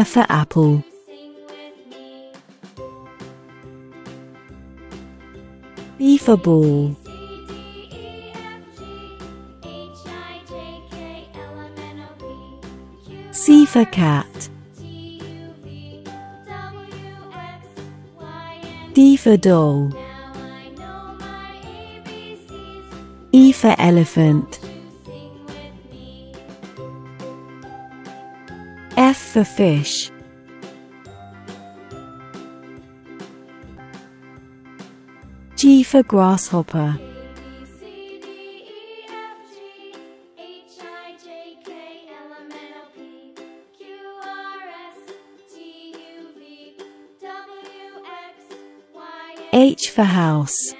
A for apple. B for ball. C for cat. D for doll. E for elephant. F for fish. G for grasshopper. H for house.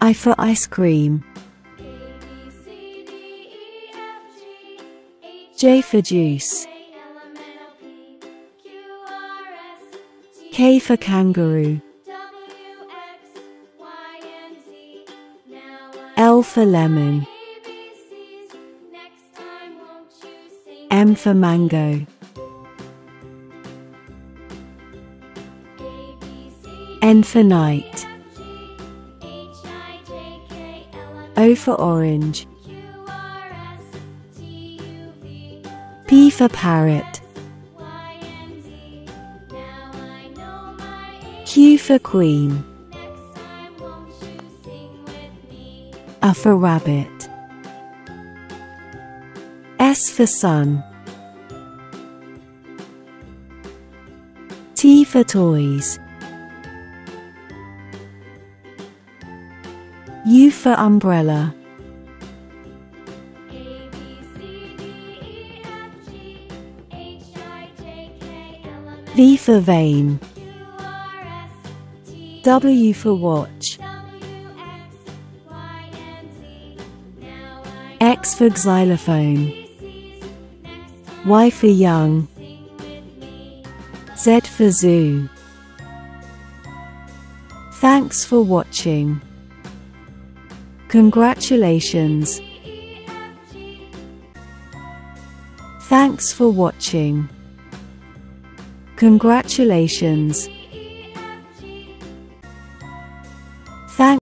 I for ice cream. J for juice. K for kangaroo. L for lemon. M for mango. N for night. O for orange. P for parrot. Q for queen. R for rabbit. S for sun. T for toys. U for umbrella. V for vane. W for watch. X for xylophone. Y for young. Z for zoo. Thanks for watching. Congratulations. Thanks for watching. Congratulations.